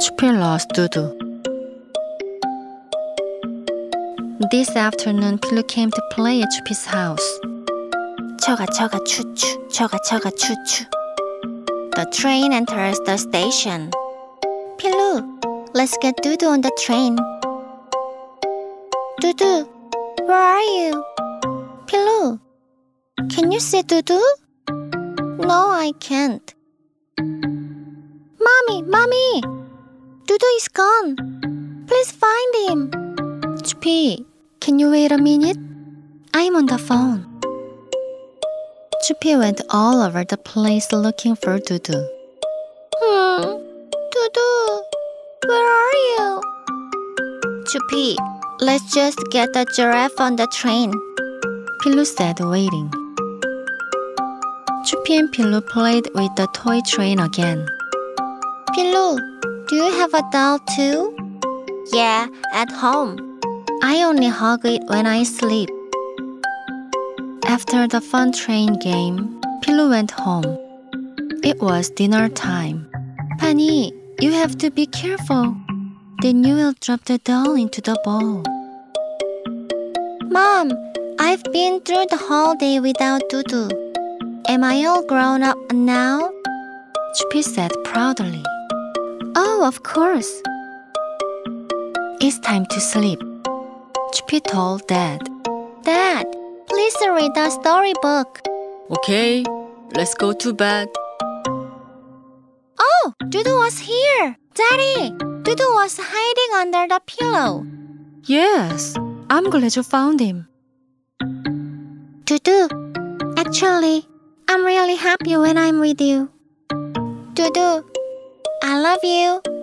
Chipillas Doodoo. This afternoon, Pilu came to play at Chupi's house. Choga choga choo choo, choga choga choo choo. The train enters the station. Pilu, let's get Doodoo on the train. Doodoo, where are you? Pilu, can you see Doodoo? No, I can't. Mommy, mommy! Doodoo is gone. Please find him. Chupi, can you wait a minute? I'm on the phone. Chupi went all over the place looking for Doodoo. Hmm, Doodoo, where are you? Chupi, let's just get the giraffe on the train. Pilu said, waiting. Chupi and Pilu played with the toy train again. Pilu, do you have a doll too? Yeah, at home. I only hug it when I sleep. After the fun train game, Pilu went home. It was dinner time. Pani, you have to be careful. Then you will drop the doll into the bowl. Mom, I've been through the whole day without Doodoo. Am I all grown up now? Chupi said proudly. Oh, of course. It's time to sleep. 추피 told Dad. Dad, please read the storybook. Okay, let's go to bed. Oh, Doodoo was here. Daddy, Doodoo was hiding under the pillow. Yes, I'm glad you found him. Doodoo, actually, I'm really happy when I'm with you. Doodoo, I love you.